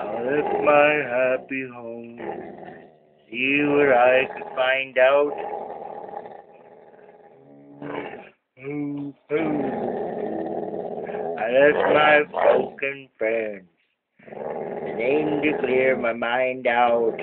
I left my happy home. See where I could find out. Ooh, ooh. I left my broken friends. name to clear my mind out.